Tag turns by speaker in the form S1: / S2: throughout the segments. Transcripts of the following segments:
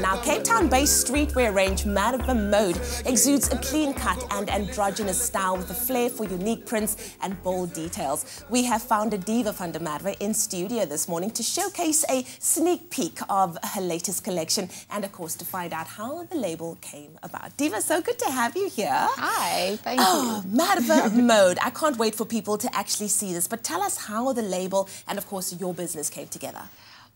S1: Now, Cape Town-based streetwear range Merwe Mode exudes a clean cut and androgynous style with a flair for unique prints and bold details. We have found a Deeva van der in studio this morning to showcase a sneak peek of her latest collection and, of course, to find out how the label came about. Deeva, so good to have you here.
S2: Hi, thank
S1: oh,
S2: you.
S1: Merwe Mode. I can't wait for people to actually see this, but tell us how the label and, of course, your business came together.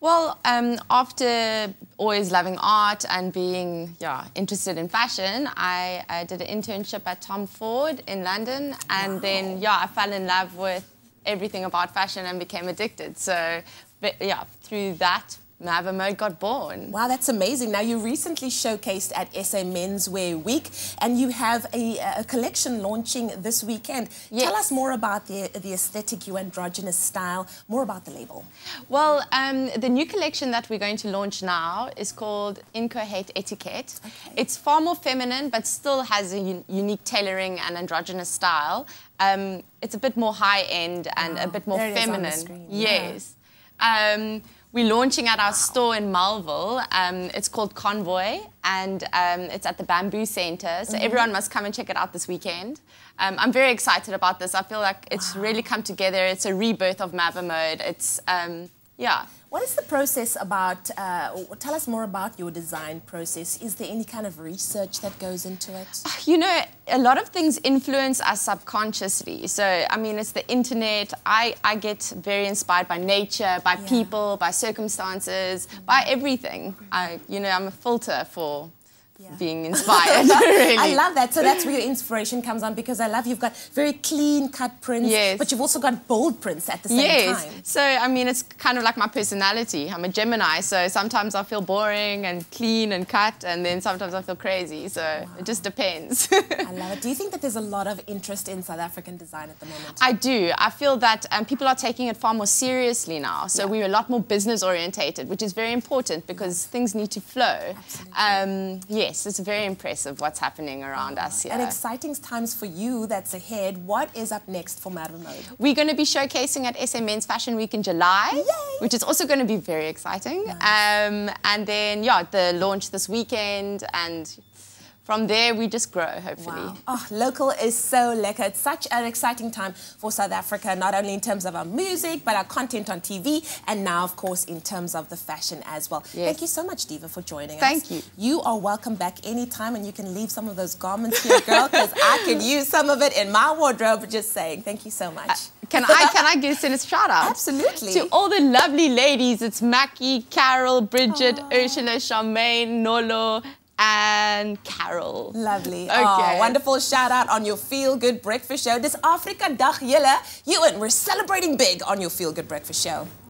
S2: Well, um, after always loving art and being yeah, interested in fashion, I, I, did an internship at Tom Ford in London. And wow. then, yeah, I fell in love with everything about fashion and became addicted. So, but, yeah, through that, Merwe Mode got born.
S1: Wow, that's amazing. Now, you recently showcased at SA Menswear Week, and you have a, a collection launching this weekend. Yes. Tell us more about the, the aesthetic, your androgynous style, more about the label.
S2: Well, um, the new collection that we're going to launch now is called Inchoate Etiquette. Okay. It's far more feminine, but still has a unique tailoring and androgynous style. Um, it's a bit more high-end and wow. a bit more feminine.
S1: Yes.
S2: Yeah. Um, we're launching at our store in Melville. Um, it's called Convoy, and um, it's at the Bamboo Center. So mm -hmm. everyone must come and check it out this weekend. Um, I'm very excited about this. I feel like it's wow. really come together. It's a rebirth of Merwe Mode. It's um, yeah.
S1: What is the process about? Uh, tell us more about your design process. Is there any kind of research that goes into it?
S2: You know, a lot of things influence us subconsciously. So, I mean, it's the internet. I, I get very inspired by nature, by yeah. people, by circumstances, mm -hmm. by everything. I, you know, I'm a filter for yeah. being inspired. really.
S1: I love that. So that's where your inspiration comes on because I love you've got very clean cut prints,
S2: yes.
S1: but you've also got bold prints at the same
S2: yes.
S1: time.
S2: So I mean, it's kind of like my personality. I'm a Gemini, so sometimes I feel boring and clean and cut, and then sometimes I feel crazy. So wow. it just depends.
S1: I love it. Do you think that there's a lot of interest in South African design at the moment?
S2: I do. I feel that um, people are taking it far more seriously now. So yeah. we're a lot more business orientated, which is very important because things need to flow. Um, yes yes, it's very impressive what's happening around us here.
S1: And exciting times for you that's ahead. What is up next for Merwe Mode?
S2: We're going to be showcasing at SA Men's Fashion Week in July,
S1: Yay!
S2: which is also going to be very exciting.
S1: Nice.
S2: Um, and then, yeah, the launch this weekend and from there we just grow hopefully
S1: wow. oh local is so lekker it's such an exciting time for south africa not only in terms of our music but our content on tv and now of course in terms of the fashion as well yes. thank you so much Deeva for joining
S2: thank
S1: us Thank
S2: you
S1: you are welcome back anytime and you can leave some of those garments here girl because i can use some of it in my wardrobe just saying thank you so much uh,
S2: can I can I give send a shout out?
S1: Absolutely.
S2: To all the lovely ladies, it's Mackie, Carol, Bridget, Aww. Ursula, Charmaine, Nolo, and Carol.
S1: Lovely. Okay. Oh, wonderful shout out on your Feel Good Breakfast Show. This Africa Dag Julle. You and we're celebrating big on your Feel Good Breakfast Show.